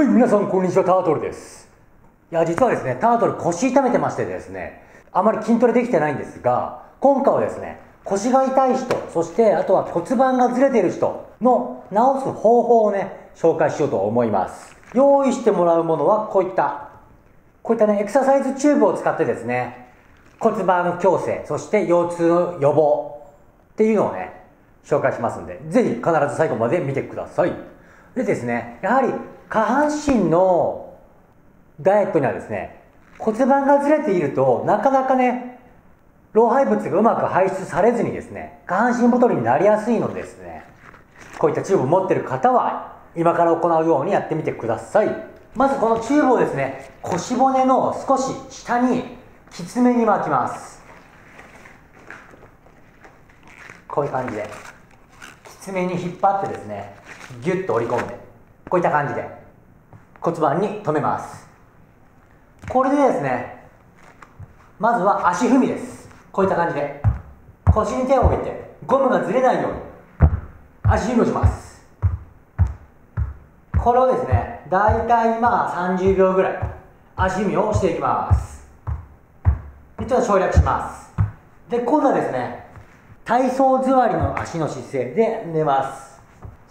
はい、皆さんこんにちは、タートルです。いや、実はですね、タートル腰痛めてましてですね、あまり筋トレできてないんですが、今回はですね、腰が痛い人、そしてあとは骨盤がずれてる人の治す方法をね、紹介しようと思います。用意してもらうものはこういった、こういったね、エクササイズチューブを使ってですね、骨盤矯正、そして腰痛の予防っていうのをね、紹介しますんで、ぜひ必ず最後まで見てください。でですね、やはり下半身のダイエットにはですね、骨盤がずれているとなかなかね、老廃物がうまく排出されずにですね、下半身太りになりやすいのですね、こういったチューブを持っている方は、今から行うようにやってみてください。まずこのチューブをですね、腰骨の少し下にきつめに巻きます。こういう感じで。きつめに引っ張ってですね、ギュッと折り込んで、こういった感じで骨盤に留めます。これでですね、まずは足踏みです。こういった感じで、腰に手を置いて、ゴムがずれないように、足踏みをします。これをですね、だいたいまあ30秒ぐらい、足踏みをしていきます。でちょっと省略します。で、今度はですね、体操座りの足の姿勢で寝ます。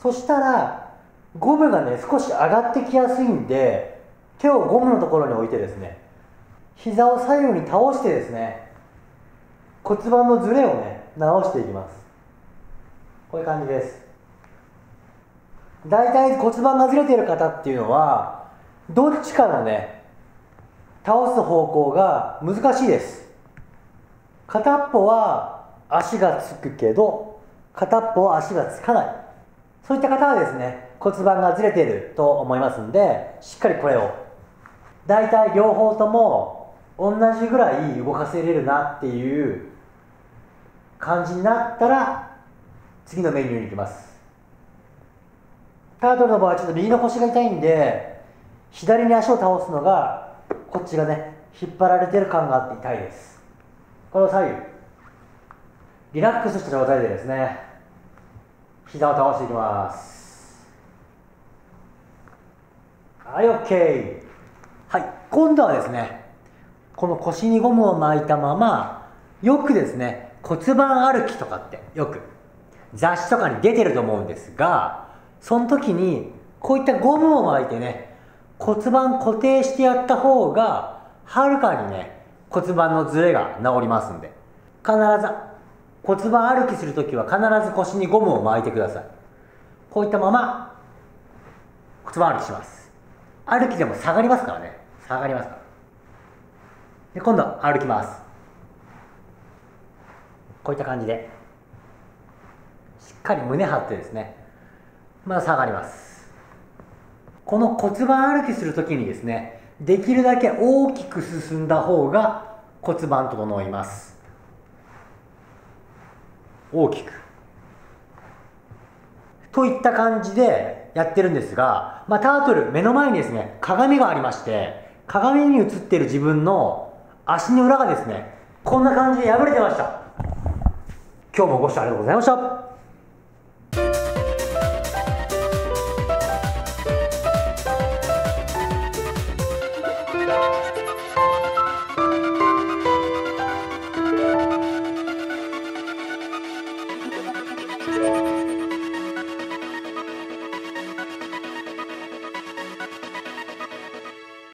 そしたら、ゴムがね、少し上がってきやすいんで、手をゴムのところに置いてですね、膝を左右に倒してですね、骨盤のズレをね、直していきます。こういう感じです。大体骨盤がずれている方っていうのは、どっちかのね、倒す方向が難しいです。片っぽは足がつくけど、片っぽは足がつかない。そういった方はですね、骨盤がずれていると思いますんで、しっかりこれを、大体両方とも同じぐらい動かせれるなっていう感じになったら、次のメニューに行きます。タートルの場合はちょっと右の腰が痛いんで、左に足を倒すのが、こっちがね、引っ張られてる感があって痛いです。これを左右。リラックスした状態でですね、膝を倒していきます。はい、OK。はい、今度はですね、この腰にゴムを巻いたまま、よくですね、骨盤歩きとかってよく雑誌とかに出てると思うんですが、その時にこういったゴムを巻いてね、骨盤固定してやった方が、はるかにね、骨盤のズレが治りますんで、必ず骨盤歩きするときは必ず腰にゴムを巻いてください。こういったまま骨盤歩きします。歩きでも下がりますからね。下がりますから。で、今度は歩きます。こういった感じで、しっかり胸張ってですね、まだ下がります。この骨盤歩きするときにですね、できるだけ大きく進んだ方が骨盤整います。大きく。といった感じでやってるんですが、まあ、タートル目の前にですね鏡がありまして鏡に映ってる自分の足の裏がですねこんな感じで破れてました。今日もご視聴ありがとうございました。